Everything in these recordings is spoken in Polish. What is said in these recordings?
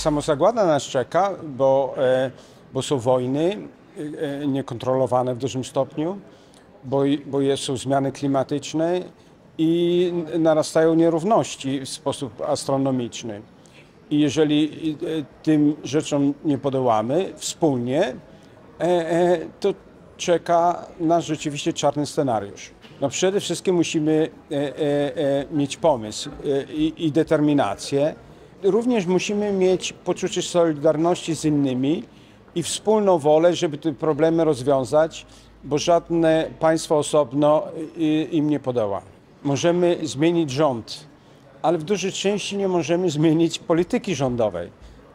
Samozagłada nas czeka, bo, e, bo są wojny e, niekontrolowane w dużym stopniu, bo, bo są zmiany klimatyczne i narastają nierówności w sposób astronomiczny. I jeżeli e, tym rzeczom nie podołamy wspólnie, to czeka nas rzeczywiście czarny scenariusz. No przede wszystkim musimy mieć pomysł i determinację. Również musimy mieć poczucie solidarności z innymi i wspólną wolę, żeby te problemy rozwiązać, bo żadne państwo osobno i- im nie podoła. Możemy zmienić rząd, ale w dużej części nie możemy zmienić polityki rządowej,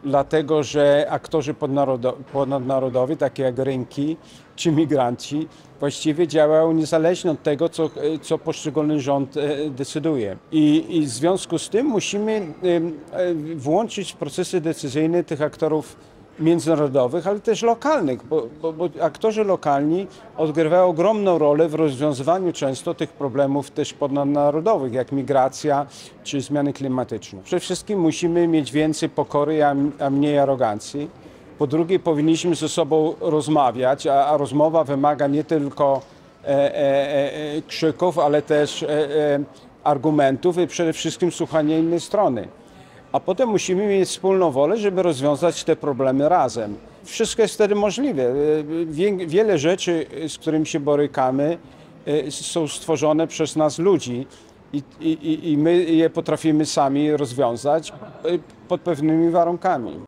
dlatego że aktorzy ponadnarodowi, takie jak rynki czy migranci, właściwie działają niezależnie od tego, co, co poszczególny rząd e, decyduje. I, I w związku z tym musimy e, włączyć w procesy decyzyjne tych aktorów międzynarodowych, ale też lokalnych, bo, bo, bo aktorzy lokalni odgrywają ogromną rolę w rozwiązywaniu często tych problemów też ponadnarodowych, jak migracja czy zmiany klimatyczne. Przede wszystkim musimy mieć więcej pokory, a, a mniej arogancji. Po drugie, powinniśmy ze sobą rozmawiać, a, a rozmowa wymaga nie tylko e, e, e, krzyków, ale też e, e, argumentów i przede wszystkim słuchania innej strony a potem musimy mieć wspólną wolę, żeby rozwiązać te problemy razem. Wszystko jest wtedy możliwe. Wie- Wiele rzeczy, z którymi się borykamy, e, są stworzone przez nas ludzi i, i, i my je potrafimy sami rozwiązać e, pod pewnymi warunkami.